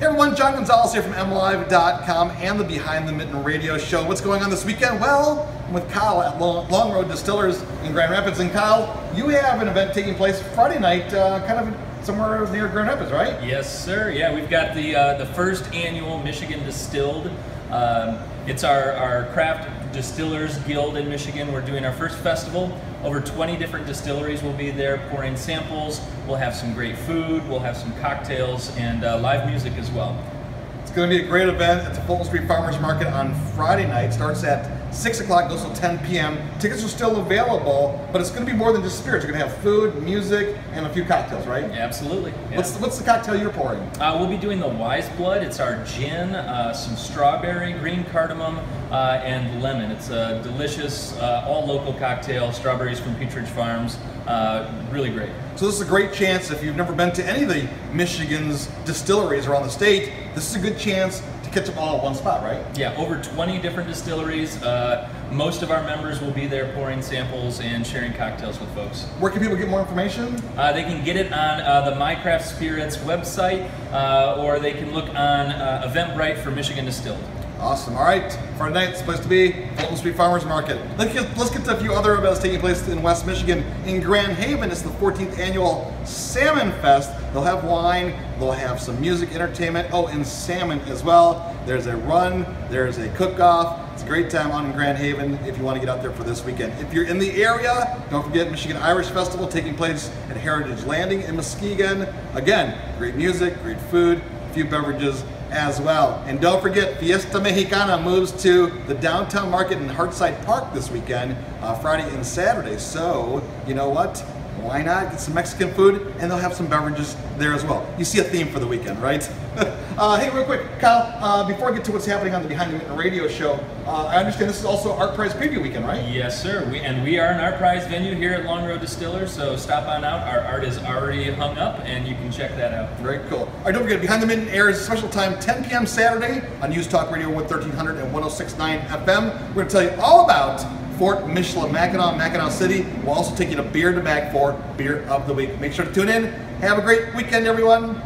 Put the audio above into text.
Hey everyone, John Gonzalez here from MLive.com and the Behind the Mitten radio show. What's going on this weekend? Well, I'm with Kyle at Long, Road Distillers in Grand Rapids. And Kyle, you have an event taking place Friday night, uh, kind of somewhere near Grand Rapids, right? Yes, sir. Yeah, we've got the uh, the first annual Michigan Distilled. Um, it's our, our craft distillers guild in Michigan. We're doing our first festival. Over 20 different distilleries will be there pouring samples. We'll have some great food. We'll have some cocktails and uh, live music as well. It's going to be a great event at the Fulton Street Farmers Market on Friday night. Starts at 6 o'clock, goes till 10 p.m. Tickets are still available, but it's going to be more than just spirits. You're going to have food, music, and a few cocktails, right? Absolutely. Yeah. What's, the, what's the cocktail you're pouring? Uh, we'll be doing the Wise Blood. It's our gin, uh, some strawberry, green cardamom, uh, and lemon. It's a delicious, uh, all local cocktail, strawberries from Peach Farms. Uh, really great. So this is a great chance if you've never been to any of the Michigan's distilleries around the state, this is a good chance catch them all at one spot, right? Yeah, over 20 different distilleries. Uh, most of our members will be there pouring samples and sharing cocktails with folks. Where can people get more information? Uh, they can get it on uh, the MyCraft Spirits website, uh, or they can look on uh, Eventbrite for Michigan Distilled. Awesome. All right, night, it's supposed to be Fulton Street Farmers Market. Let's get, let's get to a few other events taking place in West Michigan. In Grand Haven, it's the 14th annual Salmon Fest. They'll have wine, they'll have some music, entertainment, oh, and salmon as well. There's a run, there's a cook-off. It's a great time on in Grand Haven if you want to get out there for this weekend. If you're in the area, don't forget Michigan Irish Festival taking place at Heritage Landing in Muskegon. Again, great music, great food, few beverages, as well. And don't forget, Fiesta Mexicana moves to the downtown market in Heartside Park this weekend, uh, Friday and Saturday. So, you know what? Why not get some Mexican food and they'll have some beverages there as well. You see a theme for the weekend, right? uh, hey, real quick, Kyle, uh, before I get to what's happening on the Behind the Mitten radio show, uh, I understand this is also ArtPrize Preview Weekend, right? Yes, sir. We, and we are an ArtPrize venue here at Long Road Distiller, so stop on out. Our art is already hung up and you can check that out. Very cool. All right, don't forget, Behind the Mitten airs special time 10 p.m. Saturday on News Talk Radio 1300 and 1069 FM. We're going to tell you all about Fort Michilimackinac, Mackinac Mackinac City. We'll also take you to Beer to Bag for Beer of the Week. Make sure to tune in. Have a great weekend, everyone.